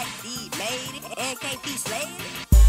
might be made and can't be slated.